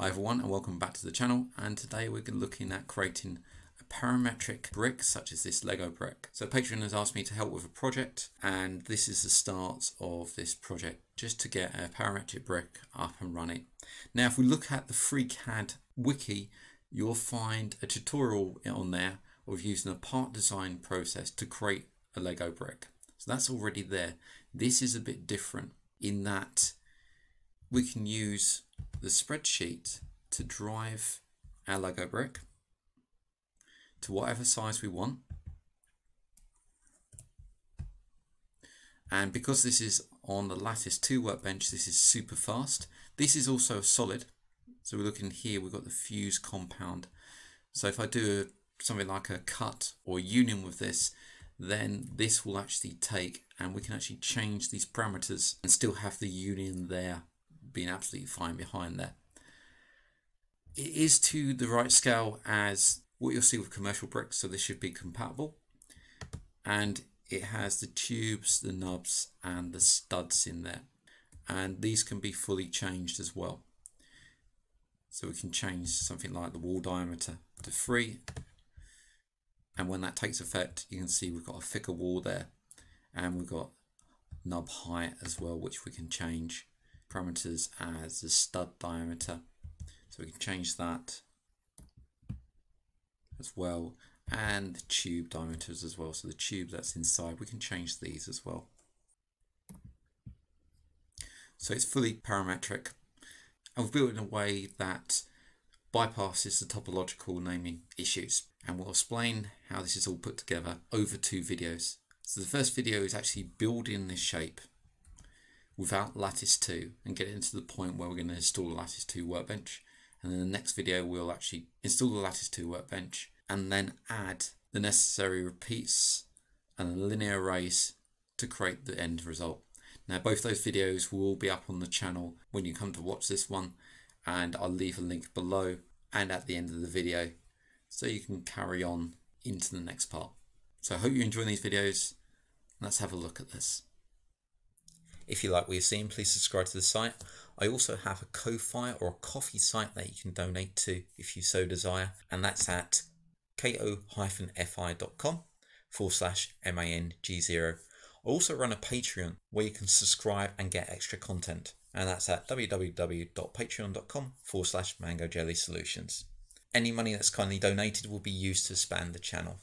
Hi everyone and welcome back to the channel and today we're looking at creating a parametric brick such as this Lego brick. So Patreon has asked me to help with a project and this is the start of this project just to get a parametric brick up and running. Now if we look at the FreeCAD wiki you'll find a tutorial on there of using a part design process to create a Lego brick. So that's already there. This is a bit different in that we can use the spreadsheet to drive our Lego brick to whatever size we want. And because this is on the Lattice 2 workbench, this is super fast. This is also a solid. So we're looking here, we've got the fuse compound. So if I do something like a cut or union with this, then this will actually take and we can actually change these parameters and still have the union there being absolutely fine behind there. It is to the right scale as what you'll see with commercial bricks, so this should be compatible. And it has the tubes, the nubs, and the studs in there. And these can be fully changed as well. So we can change something like the wall diameter to 3. And when that takes effect, you can see we've got a thicker wall there. And we've got nub height as well, which we can change parameters as the stud diameter. So we can change that as well and the tube diameters as well. So the tube that's inside, we can change these as well. So it's fully parametric and we've built in a way that bypasses the topological naming issues. And we'll explain how this is all put together over two videos. So the first video is actually building this shape without Lattice 2 and get into the point where we're going to install the Lattice 2 workbench. And in the next video, we'll actually install the Lattice 2 workbench and then add the necessary repeats and linear arrays to create the end result. Now, both those videos will be up on the channel when you come to watch this one, and I'll leave a link below and at the end of the video so you can carry on into the next part. So I hope you're enjoying these videos. Let's have a look at this. If you like what you've seen, please subscribe to the site. I also have a Ko-Fi or a Ko-fi site that you can donate to if you so desire, and that's at ko-fi.com forward slash MANG0. I also run a Patreon where you can subscribe and get extra content, and that's at www.patreon.com forward slash mango jelly solutions. Any money that's kindly donated will be used to expand the channel.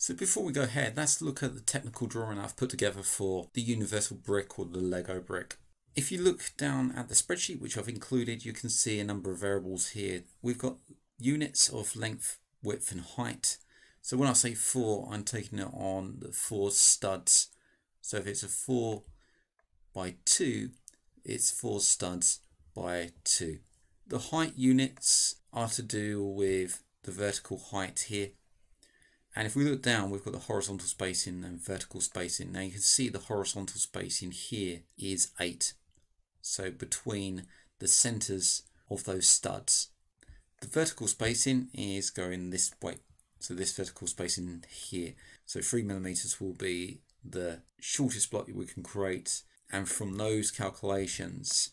So before we go ahead, let's look at the technical drawing I've put together for the universal brick or the Lego brick. If you look down at the spreadsheet, which I've included, you can see a number of variables here. We've got units of length, width and height. So when I say four, I'm taking it on the four studs. So if it's a four by two, it's four studs by two. The height units are to do with the vertical height here. And if we look down, we've got the horizontal spacing and vertical spacing. Now you can see the horizontal spacing here is 8. So between the centers of those studs. The vertical spacing is going this way. So this vertical spacing here. So 3 millimeters will be the shortest block we can create. And from those calculations,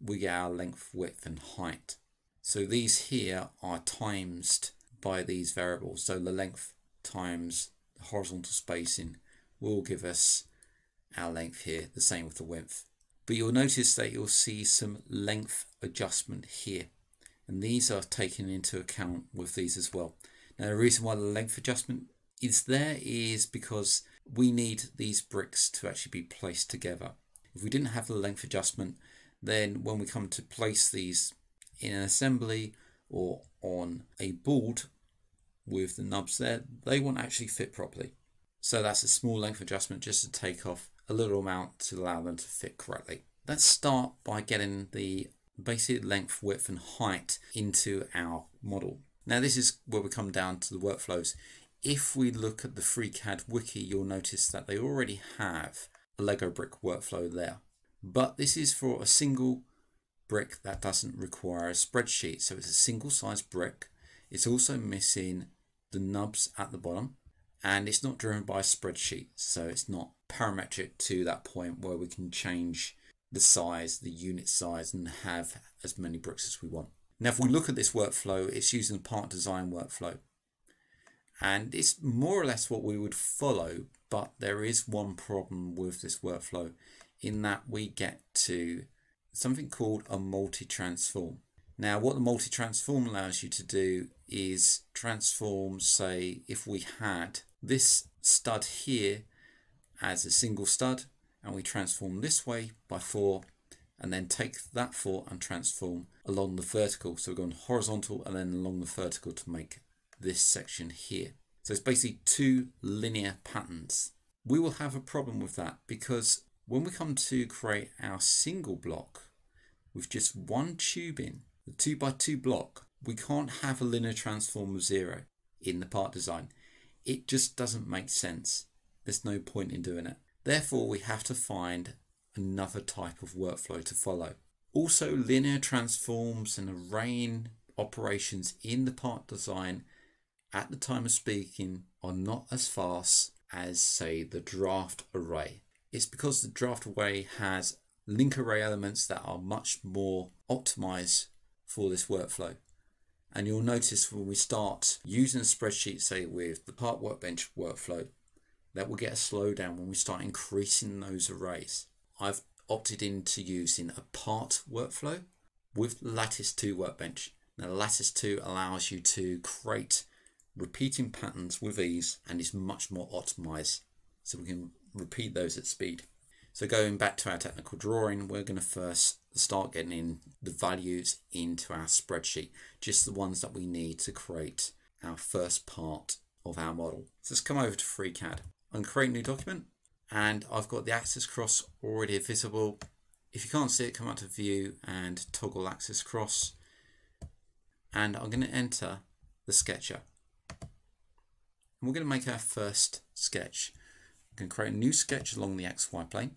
we get our length, width and height. So these here are timesed by these variables. So the length times the horizontal spacing will give us our length here, the same with the width. But you'll notice that you'll see some length adjustment here. And these are taken into account with these as well. Now the reason why the length adjustment is there is because we need these bricks to actually be placed together. If we didn't have the length adjustment, then when we come to place these in an assembly or on a board, with the nubs there, they won't actually fit properly. So that's a small length adjustment just to take off a little amount to allow them to fit correctly. Let's start by getting the basic length, width and height into our model. Now this is where we come down to the workflows. If we look at the FreeCAD wiki, you'll notice that they already have a Lego brick workflow there. But this is for a single brick that doesn't require a spreadsheet. So it's a single size brick it's also missing the nubs at the bottom and it's not driven by a spreadsheet. So it's not parametric to that point where we can change the size, the unit size and have as many bricks as we want. Now, if we look at this workflow, it's using the part design workflow. And it's more or less what we would follow, but there is one problem with this workflow in that we get to something called a multi-transform. Now, what the multi-transform allows you to do is transform, say, if we had this stud here as a single stud, and we transform this way by four, and then take that four and transform along the vertical. So we're going horizontal and then along the vertical to make this section here. So it's basically two linear patterns. We will have a problem with that because when we come to create our single block with just one tube in, the two by two block, we can't have a linear transform of zero in the part design. It just doesn't make sense. There's no point in doing it. Therefore, we have to find another type of workflow to follow. Also, linear transforms and arraying operations in the part design at the time of speaking are not as fast as, say, the draft array. It's because the draft array has link array elements that are much more optimized for this workflow. And you'll notice when we start using a spreadsheet, say with the part workbench workflow, that will get a slowdown when we start increasing those arrays. I've opted into using a part workflow with Lattice 2 Workbench. Now Lattice 2 allows you to create repeating patterns with ease and is much more optimized so we can repeat those at speed. So going back to our technical drawing, we're going to first start getting in the values into our spreadsheet, just the ones that we need to create our first part of our model. So let's come over to FreeCAD and create a new document and I've got the axis cross already visible. If you can't see it, come out to view and toggle axis cross. And I'm going to enter the sketcher. And we're going to make our first sketch. We can create a new sketch along the XY plane.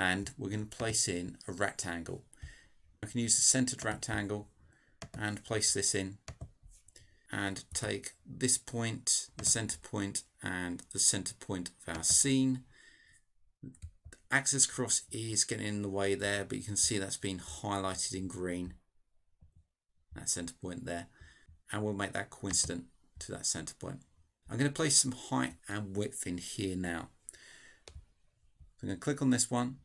And we're going to place in a rectangle. I can use the centered rectangle and place this in and take this point, the center point, and the center point of our scene. Axis cross is getting in the way there, but you can see that's been highlighted in green. That center point there. And we'll make that coincident to that center point. I'm going to place some height and width in here now. I'm going to click on this one,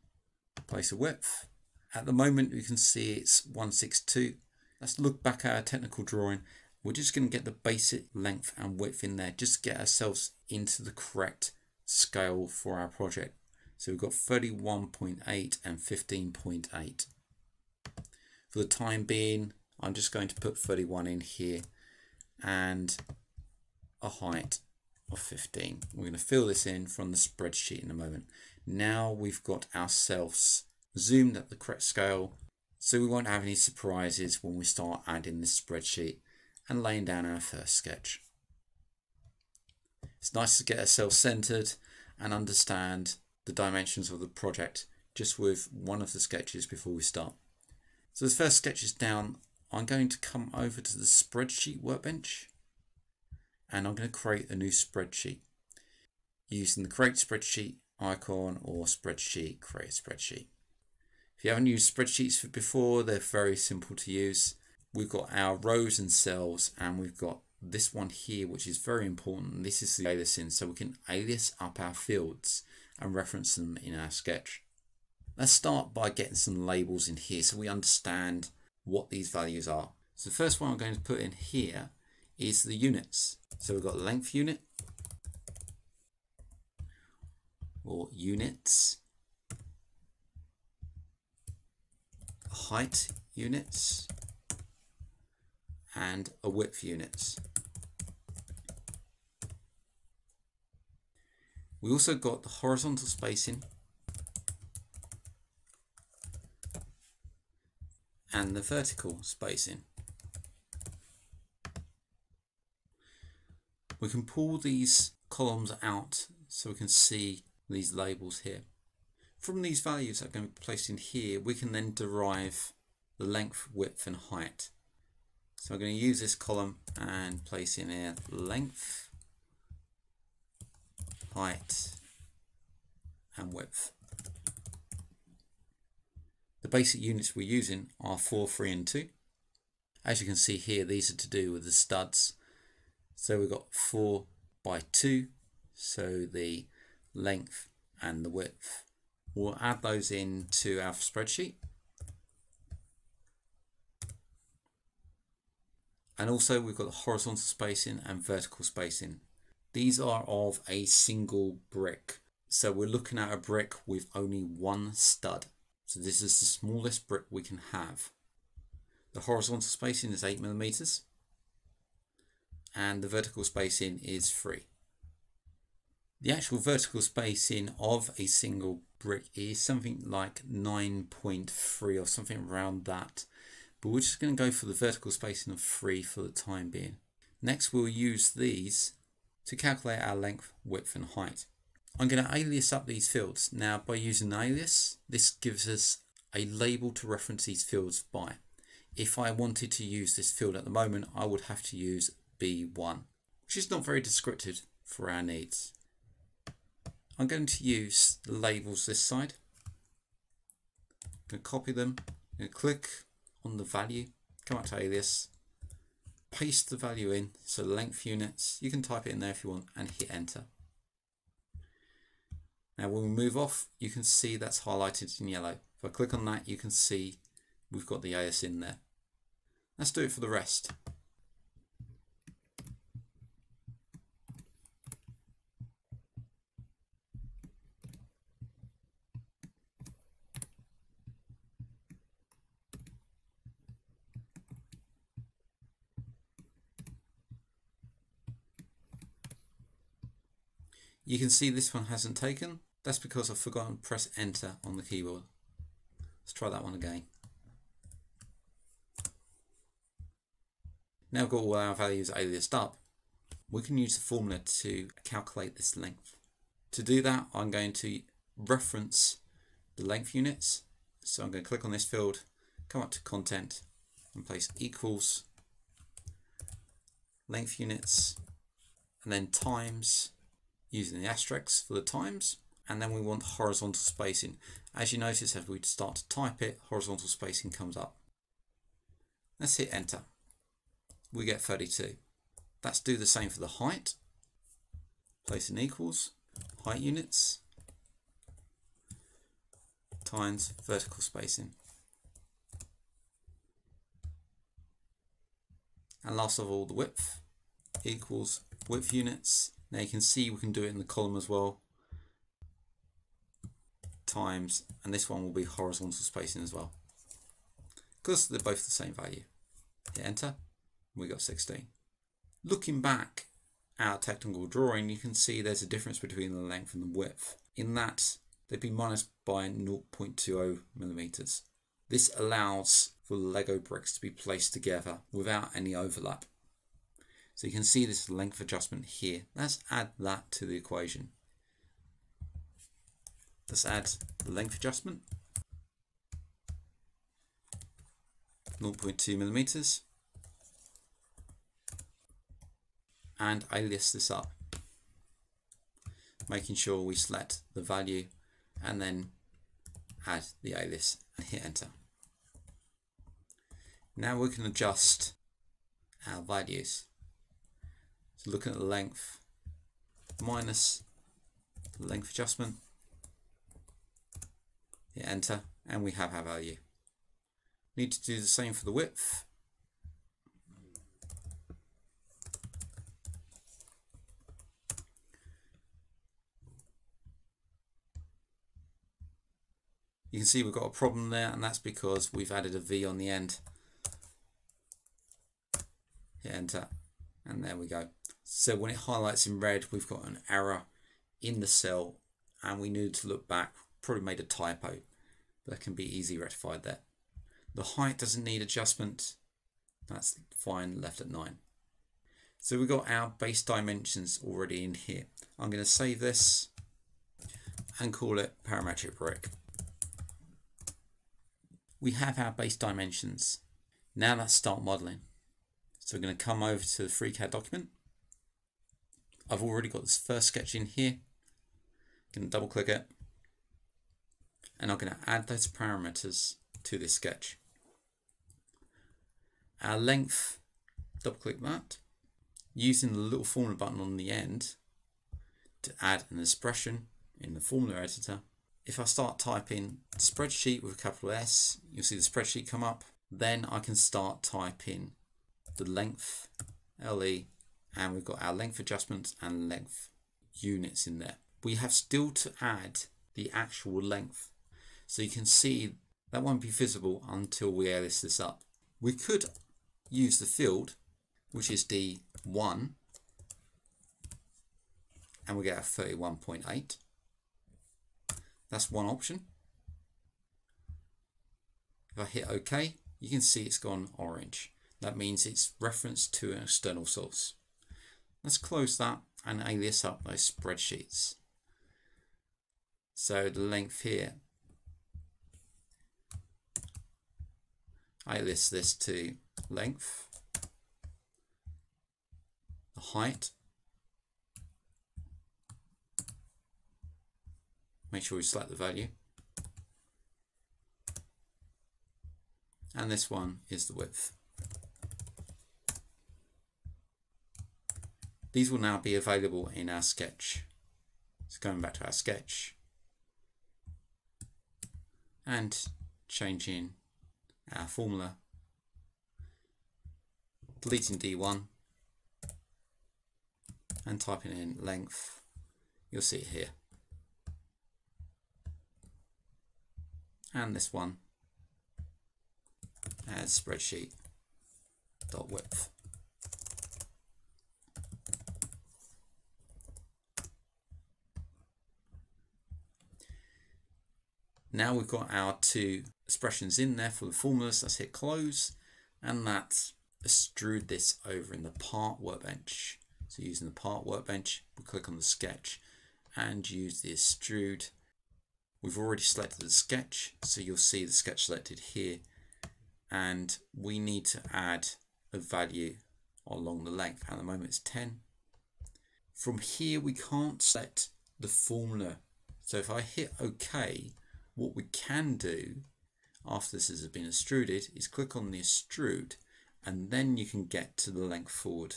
place a width. At the moment, you can see it's 162. Let's look back at our technical drawing we're just going to get the basic length and width in there, just get ourselves into the correct scale for our project. So we've got 31.8 and 15.8. For the time being, I'm just going to put 31 in here and a height of 15. We're going to fill this in from the spreadsheet in a moment. Now we've got ourselves zoomed at the correct scale so we won't have any surprises when we start adding this spreadsheet and laying down our first sketch. It's nice to get ourselves centered and understand the dimensions of the project just with one of the sketches before we start. So the first sketch is down. I'm going to come over to the spreadsheet workbench and I'm going to create a new spreadsheet using the create spreadsheet icon or spreadsheet create spreadsheet. If you haven't used spreadsheets before, they're very simple to use. We've got our rows and cells and we've got this one here which is very important. This is the aliasing so we can alias up our fields and reference them in our sketch. Let's start by getting some labels in here so we understand what these values are. So the first one I'm going to put in here is the units. So we've got length unit or units height units and a width units. We also got the horizontal spacing and the vertical spacing. We can pull these columns out so we can see these labels here. From these values that are going to be placed in here, we can then derive the length, width and height. So I'm going to use this column and place in here length, height, and width. The basic units we're using are 4, 3 and 2. As you can see here, these are to do with the studs. So we've got 4 by 2, so the length and the width. We'll add those into our spreadsheet. And also we've got horizontal spacing and vertical spacing. These are of a single brick. So we're looking at a brick with only one stud. So this is the smallest brick we can have. The horizontal spacing is 8 millimeters and the vertical spacing is 3. The actual vertical spacing of a single brick is something like 9.3 or something around that. But we're just going to go for the vertical spacing of 3 for the time being. Next we'll use these to calculate our length, width and height. I'm going to alias up these fields. Now by using alias, this gives us a label to reference these fields by. If I wanted to use this field at the moment, I would have to use B1, which is not very descriptive for our needs. I'm going to use the labels this side. I'm going to copy them, I'm going to click on the value, come up to alias, paste the value in, so length units, you can type it in there if you want and hit enter. Now when we move off, you can see that's highlighted in yellow. If I click on that, you can see we've got the AS in there. Let's do it for the rest. You can see this one hasn't taken. That's because I've forgotten to press enter on the keyboard. Let's try that one again. Now we've got all our values aliased up, we can use the formula to calculate this length. To do that, I'm going to reference the length units. So I'm going to click on this field, come up to content and place equals length units and then times using the asterisks for the times and then we want horizontal spacing. As you notice as we start to type it, horizontal spacing comes up. Let's hit enter we get 32. Let's do the same for the height. Place in equals, height units, times vertical spacing. And last of all, the width equals width units. Now you can see we can do it in the column as well. Times, and this one will be horizontal spacing as well. Because they're both the same value. Hit enter we got 16. Looking back at our technical drawing, you can see there's a difference between the length and the width. In that, they'd be minus by 0.20 millimeters. This allows for Lego bricks to be placed together without any overlap. So you can see this length adjustment here. Let's add that to the equation. Let's add the length adjustment. 0.2 millimeters. and alias this up making sure we select the value and then add the alias and hit enter. Now we can adjust our values. Looking at the length minus length adjustment, hit enter and we have our value. Need to do the same for the width You can see we've got a problem there and that's because we've added a V on the end. Hit enter and there we go. So when it highlights in red, we've got an error in the cell and we need to look back, probably made a typo. That can be easily rectified there. The height doesn't need adjustment. That's fine, left at 9. So we've got our base dimensions already in here. I'm going to save this and call it parametric brick we have our base dimensions. Now let's start modeling. So we're going to come over to the FreeCAD document. I've already got this first sketch in here. I'm going to double click it. And I'm going to add those parameters to this sketch. Our length, double click that, using the little formula button on the end to add an expression in the formula editor. If I start typing spreadsheet with a capital S, you'll see the spreadsheet come up. Then I can start typing the length, LE, and we've got our length adjustments and length units in there. We have still to add the actual length. So you can see that won't be visible until we alias this up. We could use the field, which is D1, and we get a 31.8. That's one option. If I hit OK, you can see it's gone orange. That means it's referenced to an external source. Let's close that and alias up those spreadsheets. So the length here, list this to length, the height, make sure we select the value, and this one is the width. These will now be available in our sketch. So going back to our sketch and changing our formula, deleting D1 and typing in length, you'll see it here. And this one as spreadsheet dot width. Now we've got our two expressions in there for the formulas. Let's hit close and that extrude this over in the part workbench. So using the part workbench, we click on the sketch and use the extrude. We've already selected the sketch, so you'll see the sketch selected here. And we need to add a value along the length. At the moment it's 10. From here we can't set the formula. So if I hit OK, what we can do after this has been extruded is click on the extrude and then you can get to the length forward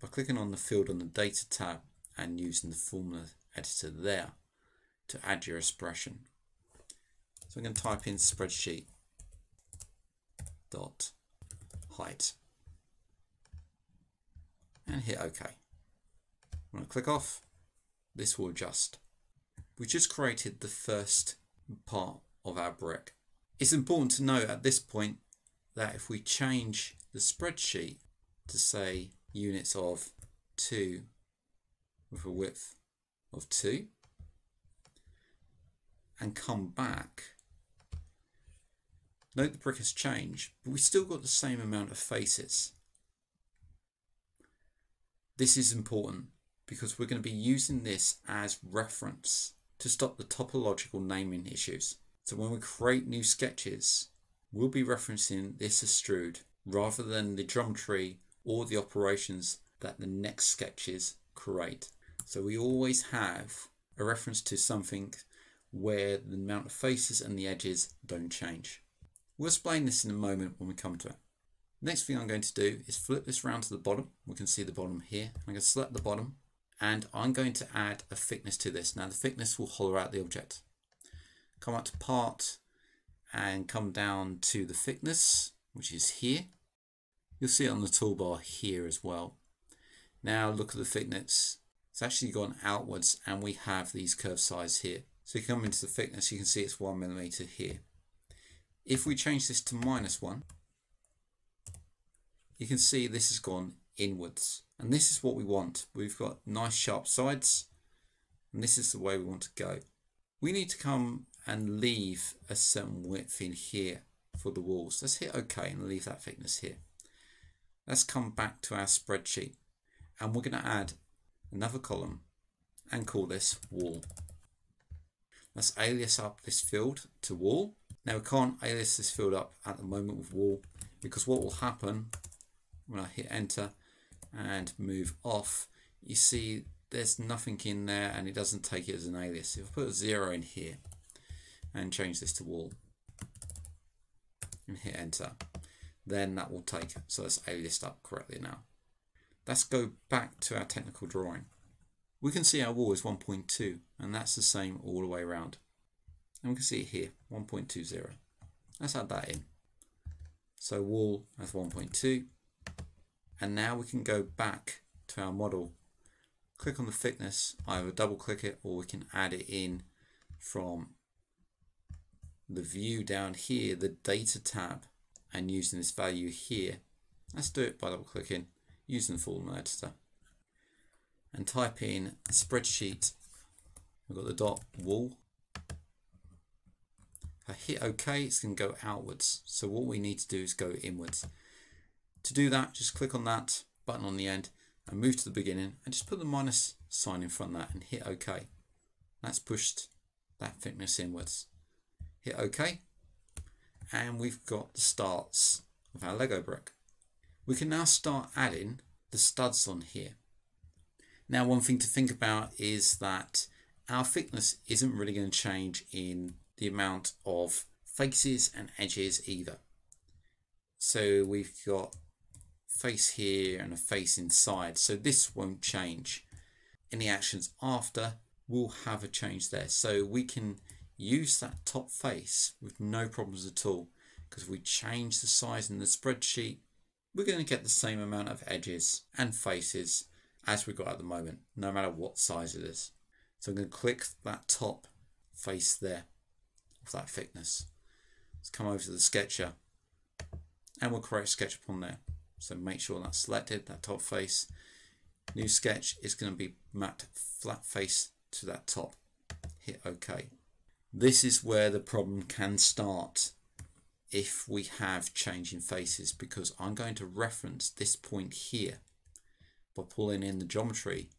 by clicking on the field on the data tab and using the formula editor there to add your expression. So I'm going to type in spreadsheet dot height and hit OK. When I click off, this will adjust. We just created the first part of our brick. It's important to note at this point that if we change the spreadsheet to say units of 2 with a width of 2 and come back, note the brick has changed, but we've still got the same amount of faces. This is important because we're going to be using this as reference to stop the topological naming issues. So when we create new sketches, we'll be referencing this extrude rather than the geometry or the operations that the next sketches create. So we always have a reference to something where the amount of faces and the edges don't change. We'll explain this in a moment when we come to it. Next thing I'm going to do is flip this round to the bottom. We can see the bottom here. I'm going to select the bottom and I'm going to add a thickness to this. Now the thickness will hollow out the object. Come up to part and come down to the thickness, which is here. You'll see it on the toolbar here as well. Now look at the thickness. It's actually gone outwards and we have these curve size here. So you come into the thickness, you can see it's one millimeter here. If we change this to minus one, you can see this has gone inwards. And this is what we want. We've got nice sharp sides and this is the way we want to go. We need to come and leave a certain width in here for the walls. Let's hit OK and leave that thickness here. Let's come back to our spreadsheet and we're going to add another column and call this wall. Let's alias up this field to wall. Now we can't alias this field up at the moment with wall because what will happen when I hit enter and move off, you see there's nothing in there and it doesn't take it as an alias. If I put a zero in here and change this to wall, and hit enter. Then that will take, so let's aliased up correctly now. Let's go back to our technical drawing. We can see our wall is 1.2 and that's the same all the way around. And we can see it here, 1.20. Let's add that in. So wall as 1.2 and now we can go back to our model. Click on the thickness either double click it or we can add it in from the view down here the data tab and using this value here. Let's do it by double clicking using the formula editor and type in spreadsheet. We've got the dot wall if I hit OK it's going to go outwards. So what we need to do is go inwards to do that, just click on that button on the end and move to the beginning and just put the minus sign in front of that and hit OK. That's pushed that thickness inwards. Hit OK and we've got the starts of our Lego brick. We can now start adding the studs on here. Now one thing to think about is that our thickness isn't really going to change in the amount of faces and edges either. So we've got face here and a face inside. So this won't change. Any actions after will have a change there. So we can use that top face with no problems at all because we change the size in the spreadsheet we're going to get the same amount of edges and faces as we've got at the moment no matter what size it is so I'm going to click that top face there of that thickness let's come over to the sketcher and we'll create a sketch upon there so make sure that's selected, that top face. New sketch is going to be mapped flat face to that top. Hit OK. This is where the problem can start if we have changing faces because I'm going to reference this point here by pulling in the geometry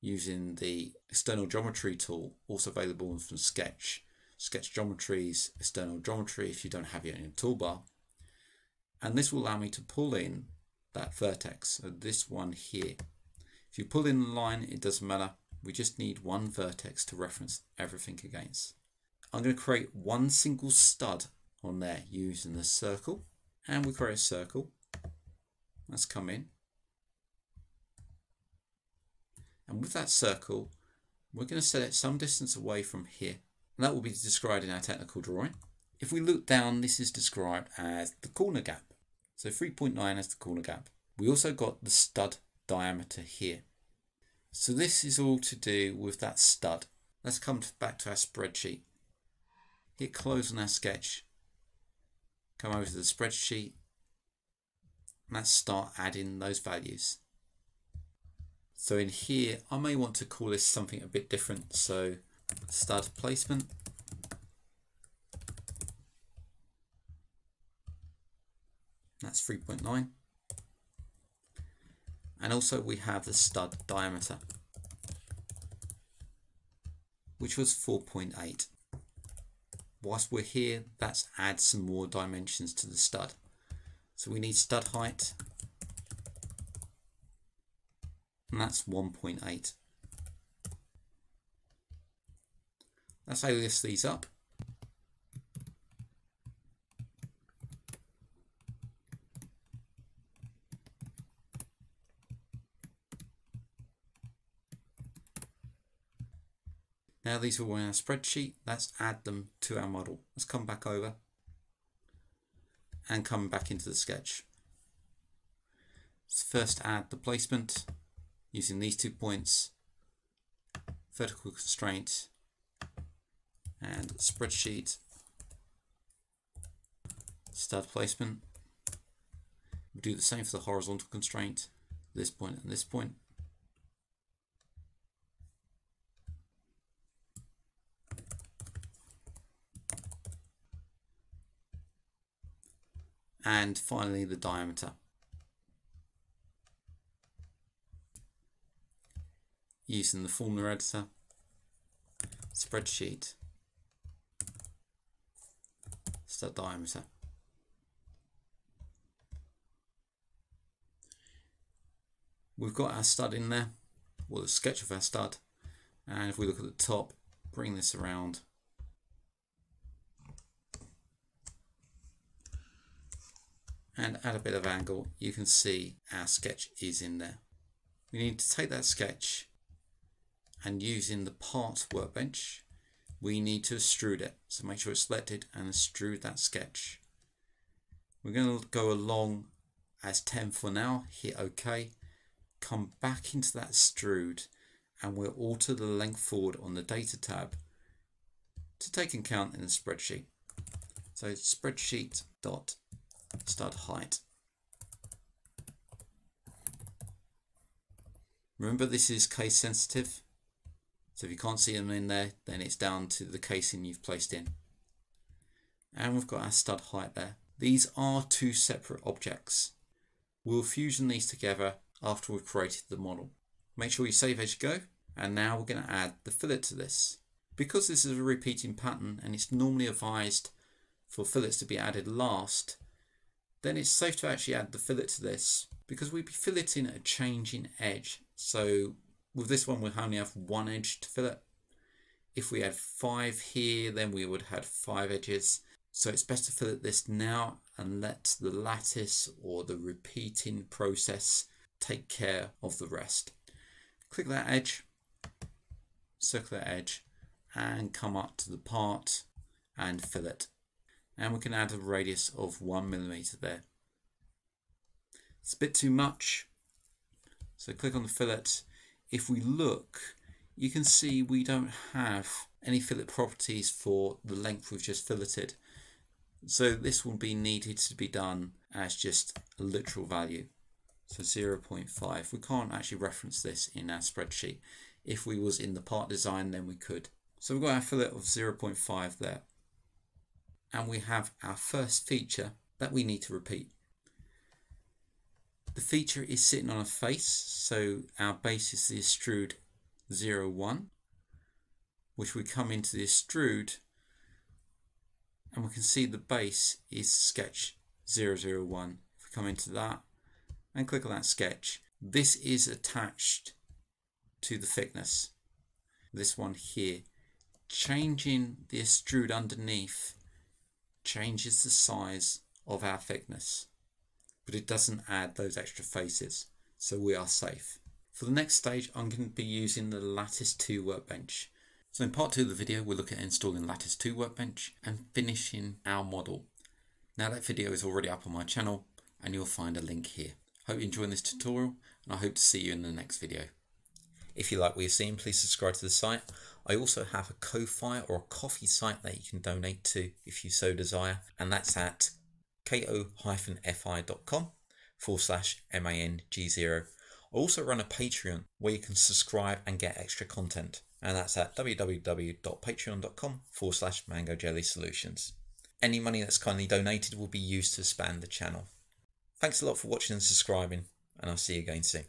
using the external geometry tool also available from Sketch. Sketch geometries, external geometry if you don't have it in your toolbar and this will allow me to pull in that vertex, this one here. If you pull in the line, it doesn't matter. We just need one vertex to reference everything against. I'm going to create one single stud on there using the circle, and we create a circle. Let's come in. And with that circle, we're going to set it some distance away from here. And that will be described in our technical drawing. If we look down, this is described as the corner gap. So 3.9 is the corner gap. We also got the stud diameter here. So this is all to do with that stud. Let's come back to our spreadsheet. Hit close on our sketch. Come over to the spreadsheet. Let's start adding those values. So in here, I may want to call this something a bit different. So stud placement. That's 3.9. And also we have the stud diameter, which was 4.8. Whilst we're here, let's add some more dimensions to the stud. So we need stud height, and that's 1.8. Let's alias these up. Now these are all in our spreadsheet. Let's add them to our model. Let's come back over and come back into the sketch. Let's first add the placement using these two points, vertical constraint and spreadsheet stud placement. We'll do the same for the horizontal constraint, this point and this point. And finally the diameter. Using the formula editor, spreadsheet, stud diameter. We've got our stud in there, or the sketch of our stud, and if we look at the top, bring this around and add a bit of angle, you can see our sketch is in there. We need to take that sketch and using the parts workbench, we need to extrude it. So make sure it's selected and extrude that sketch. We're going to go along as 10 for now, hit OK, come back into that extrude and we'll alter the length forward on the data tab to take account in the spreadsheet. So spreadsheet dot stud height. Remember this is case sensitive. So if you can't see them in there, then it's down to the casing you've placed in. And we've got our stud height there. These are two separate objects. We'll fusion these together after we've created the model. Make sure you save as you go. And now we're going to add the fillet to this. Because this is a repeating pattern and it's normally advised for fillets to be added last, then it's safe to actually add the fillet to this because we'd be filleting a changing edge. So with this one, we'll only have one edge to fillet. If we had five here, then we would have five edges. So it's best to fillet this now and let the lattice or the repeating process take care of the rest. Click that edge, circle that edge, and come up to the part and fillet and we can add a radius of one millimeter there. It's a bit too much, so click on the fillet. If we look, you can see we don't have any fillet properties for the length we've just filleted. So this will be needed to be done as just a literal value. So 0.5. We can't actually reference this in our spreadsheet. If we was in the part design, then we could. So we've got our fillet of 0.5 there and we have our first feature that we need to repeat. The feature is sitting on a face, so our base is the extrude 01, which we come into the extrude and we can see the base is sketch 001. If we come into that and click on that sketch, this is attached to the thickness. This one here. Changing the extrude underneath changes the size of our thickness, but it doesn't add those extra faces, so we are safe. For the next stage, I'm going to be using the Lattice 2 workbench. So in part 2 of the video, we'll look at installing Lattice 2 workbench and finishing our model. Now that video is already up on my channel and you'll find a link here. Hope you're enjoying this tutorial and I hope to see you in the next video. If you like what you've seen, please subscribe to the site. I also have a Ko-Fi or a Ko-fi site that you can donate to if you so desire, and that's at ko-fi.com forward slash MANG0. I also run a Patreon where you can subscribe and get extra content, and that's at www.patreon.com forward slash mango jelly solutions. Any money that's kindly donated will be used to expand the channel. Thanks a lot for watching and subscribing, and I'll see you again soon.